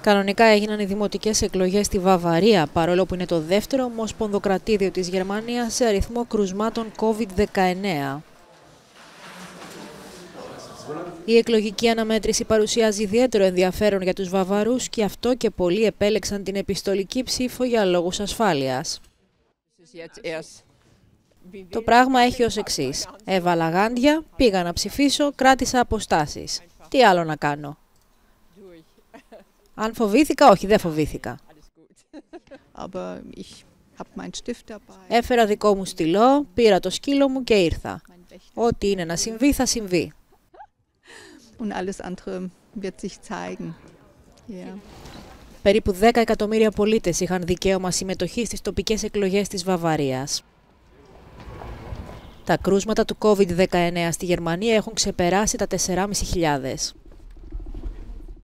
Κανονικά έγιναν οι δημοτικές εκλογές στη Βαβαρία, παρόλο που είναι το δεύτερο ομοσπονδοκρατήδιο της Γερμανίας σε αριθμό κρουσμάτων COVID-19. Η εκλογική αναμέτρηση παρουσιάζει ιδιαίτερο ενδιαφέρον για τους Βαβαρούς και αυτό και πολλοί επέλεξαν την επιστολική ψήφο για λόγους ασφάλειας. Το πράγμα έχει ως εξής. Έβαλα γάντια, πήγα να ψηφίσω, κράτησα αποστάσεις. Τι άλλο να κάνω; Αν φοβήθηκα, όχι, δεν φοβήθηκα. Έφερα δικό μου στυλό, πήρα το σκύλο μου και ήρθα. Ό,τι είναι να συμβεί, θα συμβεί. Περίπου 10 εκατομμύρια πολίτες είχαν δικαίωμα συμμετοχής στις τοπικές εκλογές της Βαβαρίας. Τα κρούσματα του COVID-19 στη Γερμανία έχουν ξεπεράσει τα 4.500.